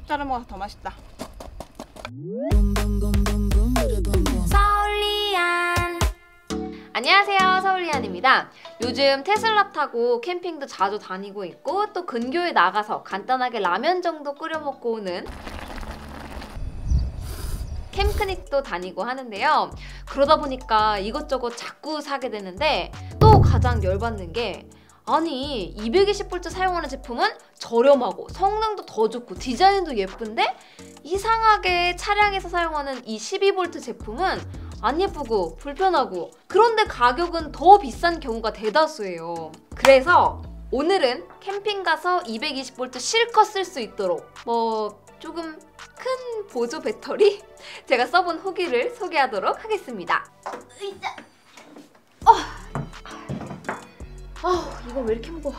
공짜로 먹어서 더 맛있다. 서울리안. 안녕하세요. 서울리안입니다. 요즘 테슬라 타고 캠핑도 자주 다니고 있고 또 근교에 나가서 간단하게 라면 정도 끓여 먹고 오는 캠크닉도 다니고 하는데요. 그러다 보니까 이것저것 자꾸 사게 되는데 또 가장 열받는 게 아니 220V 사용하는 제품은 저렴하고 성능도 더 좋고 디자인도 예쁜데 이상하게 차량에서 사용하는 이 12V 제품은 안 예쁘고 불편하고 그런데 가격은 더 비싼 경우가 대다수예요. 그래서 오늘은 캠핑 가서 220V 실컷 쓸 수 있도록 뭐 조금 큰 보조 배터리 제가 써본 후기를 소개하도록 하겠습니다. 어. 아, 이거 왜 이렇게 무거워?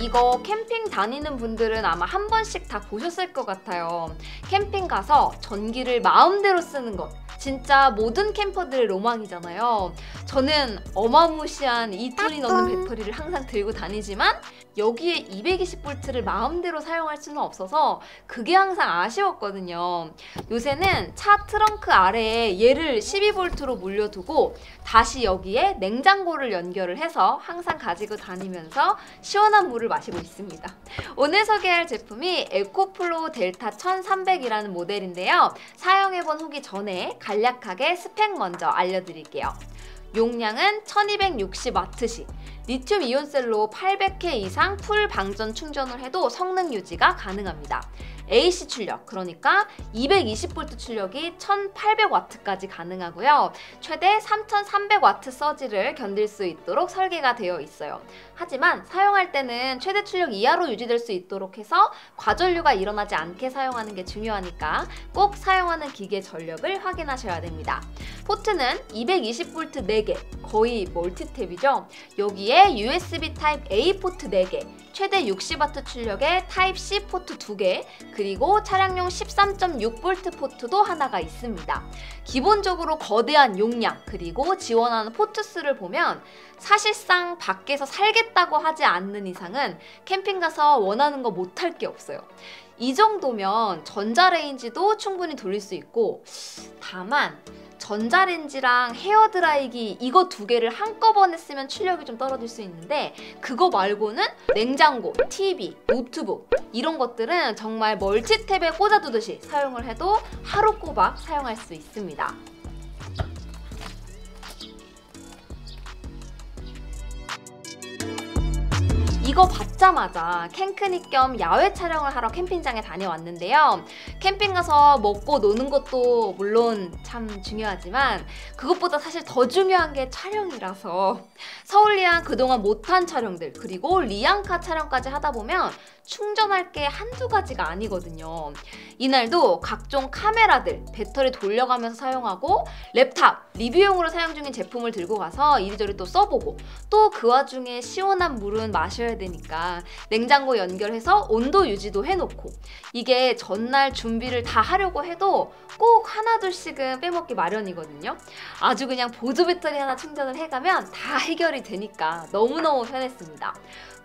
이거 캠핑 다니는 분들은 아마 한 번씩 다 보셨을 것 같아요. 캠핑 가서 전기를 마음대로 쓰는 것. 진짜 모든 캠퍼들의 로망이잖아요. 저는 어마무시한 2톤이 넘는 배터리를 항상 들고 다니지만 여기에 220V를 마음대로 사용할 수는 없어서 그게 항상 아쉬웠거든요. 요새는 차 트렁크 아래에 얘를 12V로 물려두고 다시 여기에 냉장고를 연결을 해서 항상 가지고 다니면서 시원한 물을 마시고 있습니다. 오늘 소개할 제품이 에코플로우 델타 1300이라는 모델인데요. 사용해본 후기 전에 간략하게 스펙 먼저 알려드릴게요. 용량은 1260Wh, 리튬 이온셀로 800회 이상 full 방전 충전을 해도 성능 유지가 가능합니다. AC 출력, 그러니까 220V 출력이 1800W까지 가능하고요. 최대 3300W surge를 견딜 수 있도록 설계가 되어 있어요. 하지만 사용할 때는 최대 출력 이하로 유지될 수 있도록 해서 과전류가 일어나지 않게 사용하는 게 중요하니까 꼭 사용하는 기계 전력을 확인하셔야 됩니다. 포트는 220V 4개, 거의 멀티탭이죠. 여기에 USB 타입 A 포트 4개, 최대 60W 출력의 타입 C 포트 2개, 그리고 차량용 13.6V 포트도 하나가 있습니다. 기본적으로 거대한 용량, 그리고 지원하는 포트 수를 보면 사실상 밖에서 살겠다고 하지 않는 이상은 캠핑 가서 원하는 거 못할 게 없어요. 이 정도면 전자레인지도 충분히 돌릴 수 있고 다만 전자레인지랑 헤어드라이기 이거 두 개를 한꺼번에 쓰면 출력이 좀 떨어질 수 있는데 그거 말고는 냉장고, TV, 노트북 이런 것들은 정말 멀티탭에 꽂아두듯이 사용을 해도 하루 꼬박 사용할 수 있습니다. 이거 받자마자 캠크닉 겸 야외 촬영을 하러 캠핑장에 다녀왔는데요. 캠핑 가서 먹고 노는 것도 물론 참 중요하지만 그것보다 사실 더 중요한 게 촬영이라서 서울리안 그동안 못한 촬영들 그리고 리안카 촬영까지 하다 보면 충전할 게 한두 가지가 아니거든요. 이날도 각종 카메라들 배터리 돌려가면서 사용하고 랩탑 리뷰용으로 사용 중인 제품을 들고 가서 이리저리 또 써보고 또 그 와중에 시원한 물은 마셔야 되니까 냉장고 연결해서 온도 유지도 해놓고 이게 전날 준비를 다 하려고 해도 꼭 하나 둘씩은 빼먹기 마련이거든요. 아주 그냥 보조 배터리 하나 충전을 해가면 다 해결이 되니까 너무너무 편했습니다.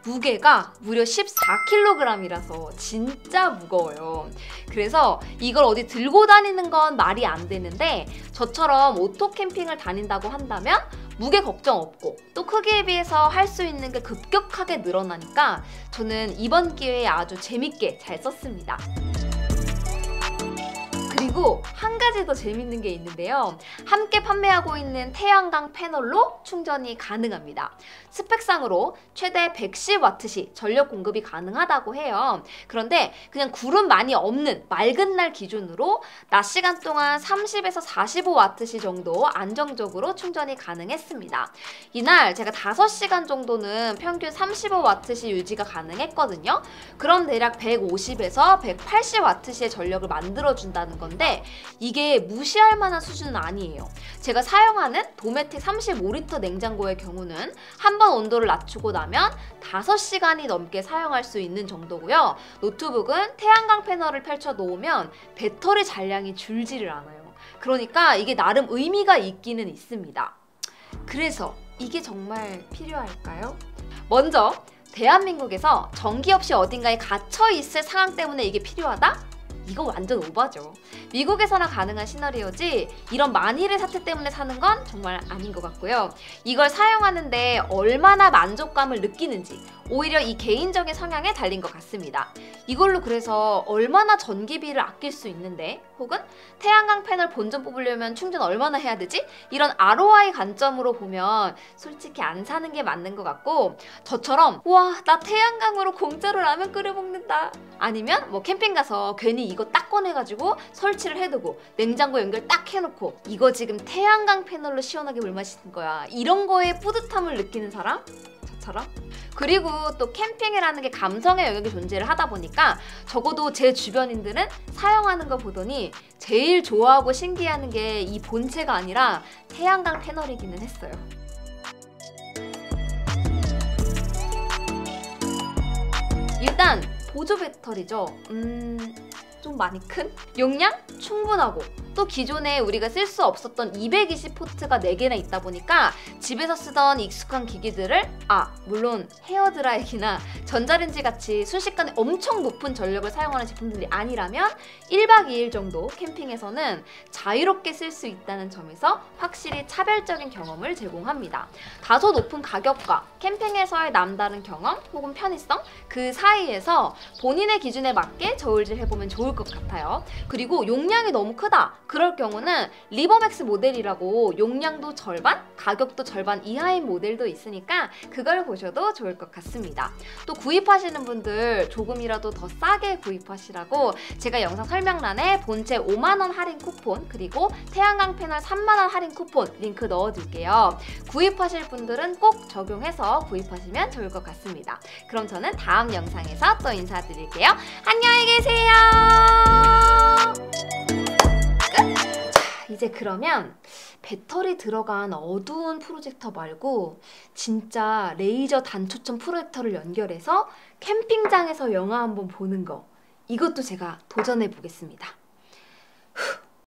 무게가 무려 14kg이라서 진짜 무거워요. 그래서 이걸 어디 들고 다니는 건 말이 안 되는데 저처럼 오토 캠핑을 다닌다고 한다면 무게 걱정 없고 또 크기에 비해서 할 수 있는 게 급격하게 늘어나니까 저는 이번 기회에 아주 재밌게 잘 썼습니다. 그리고 한 가지 더 재밌는 게 있는데요. 함께 판매하고 있는 태양광 패널로 충전이 가능합니다. 스펙상으로 최대 110W시 전력 공급이 가능하다고 해요. 그런데 그냥 구름 많이 없는 맑은 날 기준으로 낮 시간 동안 30에서 45W시 정도 안정적으로 충전이 가능했습니다. 이날 제가 5시간 정도는 평균 35W시 유지가 가능했거든요. 그럼 대략 150에서 180W시의 전력을 만들어준다는 건데 이게 무시할 만한 수준은 아니에요. 제가 사용하는 도메틱 35리터 냉장고의 경우는 한 번 온도를 낮추고 나면 5시간이 넘게 사용할 수 있는 정도고요. 노트북은 태양광 패널을 펼쳐 놓으면 배터리 잔량이 줄지를 않아요. 그러니까 이게 나름 의미가 있기는 있습니다. 그래서 이게 정말 필요할까요? 먼저 대한민국에서 전기 없이 어딘가에 갇혀 있을 상황 때문에 이게 필요하다? 이거 완전 오바죠. 미국에서나 가능한 시나리오지 이런 만일의 사태 때문에 사는 건 정말 아닌 것 같고요. 이걸 사용하는데 얼마나 만족감을 느끼는지 오히려 이 개인적인 성향에 달린 것 같습니다. 이걸로 그래서 얼마나 전기비를 아낄 수 있는데 혹은 태양광 패널 본전 뽑으려면 충전 얼마나 해야 되지? 이런 ROI 관점으로 보면 솔직히 안 사는 게 맞는 것 같고 저처럼 와나 태양광으로 공짜로 라면 끓여 먹는다 아니면 뭐 캠핑 가서 괜히 이거 딱 꺼내가지고 설치를 해두고 냉장고 연결 딱 해놓고 이거 지금 태양광 패널로 시원하게 물 마시는 거야 이런 거에 뿌듯함을 느끼는 사람? 저처럼? 그리고 또 캠핑이라는 게 감성의 영역이 존재를 하다 보니까 적어도 제 주변인들은 사용하는 거 보더니 제일 좋아하고 신기해하는 게 이 본체가 아니라 태양광 패널이기는 했어요. 일단 보조 배터리죠. 음, 좀 많이 큰? 용량 충분하고 또 기존에 우리가 쓸 수 없었던 220포트가 4개나 있다 보니까 집에서 쓰던 익숙한 기기들을 아 물론 헤어드라이기나 전자레인지 같이 순식간에 엄청 높은 전력을 사용하는 제품들이 아니라면 1박 2일 정도 캠핑에서는 자유롭게 쓸 수 있다는 점에서 확실히 차별적인 경험을 제공합니다. 다소 높은 가격과 캠핑에서의 남다른 경험 혹은 편의성 그 사이에서 본인의 기준에 맞게 저울질 해보면 좋을 것 같아요. 그리고 용량이 너무 크다. 그럴 경우는 리버맥스 모델이라고 용량도 절반, 가격도 절반 이하인 모델도 있으니까 그걸 보셔도 좋을 것 같습니다. 또 구입하시는 분들 조금이라도 더 싸게 구입하시라고 제가 영상 설명란에 본체 5만원 할인 쿠폰 그리고 태양광 패널 3만원 할인 쿠폰 링크 넣어둘게요. 구입하실 분들은 꼭 적용해서 구입하시면 좋을 것 같습니다. 그럼 저는 다음 영상에서 또 인사드릴게요. 안녕히 계세요. 이제 그러면 배터리 들어간 어두운 프로젝터 말고 진짜 레이저 단초점 프로젝터를 연결해서 캠핑장에서 영화 한번 보는 거 이것도 제가 도전해 보겠습니다.